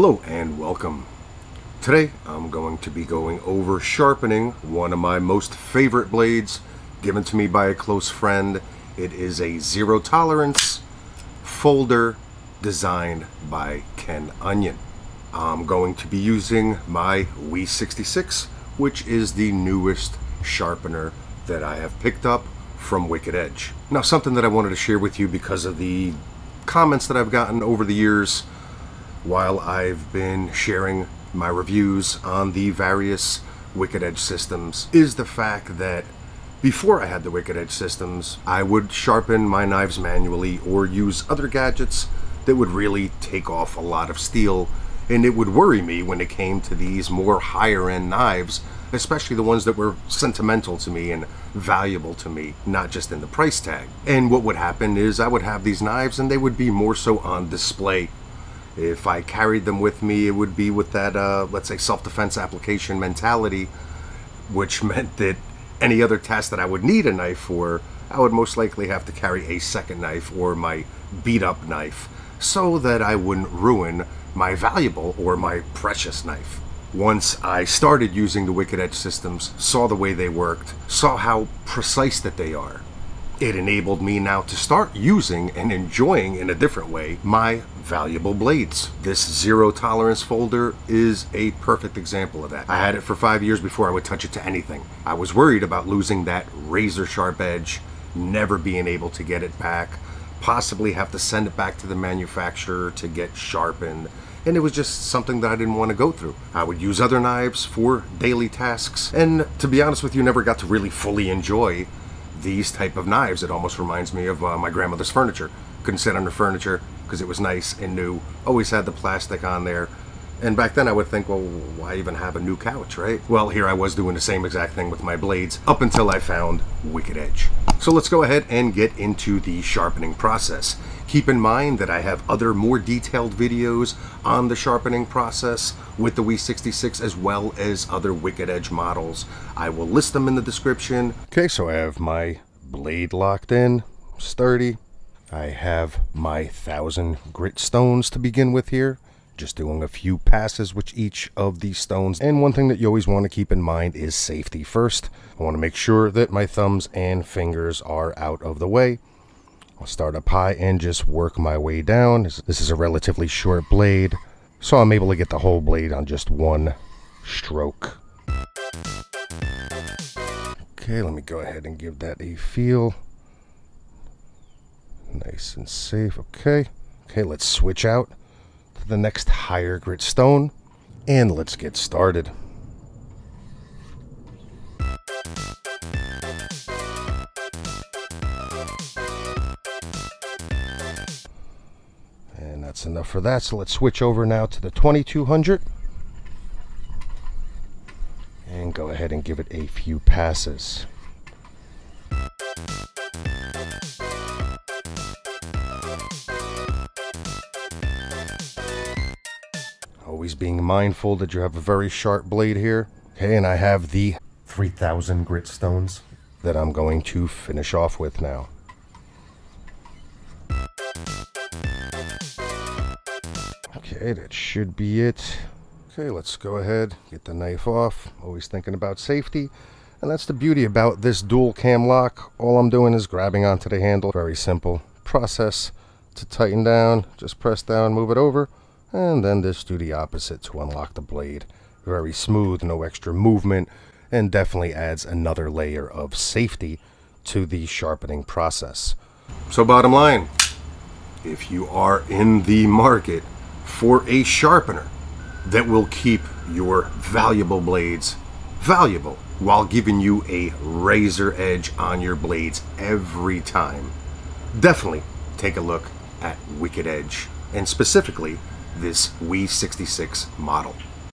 Hello and welcome. Today I'm going to be going over sharpening one of my most favorite blades given to me by a close friend. It is a zero tolerance folder designed by Ken Onion. I'm going to be using my WE 66 which is the newest sharpener that I have picked up from Wicked Edge. Now something that I wanted to share with you because of the comments that I've gotten over the years while I've been sharing my reviews on the various Wicked Edge systems is the fact that before I had the Wicked Edge systems, I would sharpen my knives manually or use other gadgets that would really take off a lot of steel and it would worry me when it came to these more higher end knives especially the ones that were sentimental to me and valuable to me, not just in the price tag. And what would happen is I would have these knives and they would be more so on display. If I carried them with me, it would be with that, uh, let's say, self-defense application mentality, which meant that any other task that I would need a knife for, I would most likely have to carry a second knife or my beat up knife so that I wouldn't ruin my valuable or my precious knife. Once I started using the Wicked Edge systems, saw the way they worked, saw how precise that they are, it enabled me now to start using and enjoying in a different way my valuable blades. This zero tolerance folder is a perfect example of that. I had it for five years before I would touch it to anything. I was worried about losing that razor sharp edge, never being able to get it back, possibly have to send it back to the manufacturer to get sharpened and it was just something that I didn't want to go through. I would use other knives for daily tasks, and to be honest with you, never got to really fully enjoy these type of knives. It almost reminds me of uh, my grandmother's furniture. Couldn't sit under furniture because it was nice and new. Always had the plastic on there. And back then I would think, well, why even have a new couch, right? Well, here I was doing the same exact thing with my blades up until I found Wicked Edge. So let's go ahead and get into the sharpening process. Keep in mind that I have other more detailed videos on the sharpening process with the WE 66 as well as other Wicked Edge models. I will list them in the description. Okay, so I have my blade locked in, sturdy. I have my thousand grit stones to begin with here just doing a few passes with each of these stones. And one thing that you always want to keep in mind is safety first. I want to make sure that my thumbs and fingers are out of the way. I'll start up high and just work my way down. This is a relatively short blade, so I'm able to get the whole blade on just one stroke. Okay, let me go ahead and give that a feel. Nice and safe, okay. Okay, let's switch out the next higher grit stone and let's get started. And that's enough for that. So let's switch over now to the 2200 and go ahead and give it a few passes. Always being mindful that you have a very sharp blade here. Okay, and I have the 3000 grit stones that I'm going to finish off with now. Okay, that should be it. Okay, let's go ahead, get the knife off. Always thinking about safety. And that's the beauty about this dual cam lock. All I'm doing is grabbing onto the handle. Very simple process to tighten down. Just press down, move it over and then this do the opposite to unlock the blade. Very smooth, no extra movement, and definitely adds another layer of safety to the sharpening process. So bottom line, if you are in the market for a sharpener that will keep your valuable blades valuable while giving you a razor edge on your blades every time, definitely take a look at Wicked Edge and specifically this WE 66 model.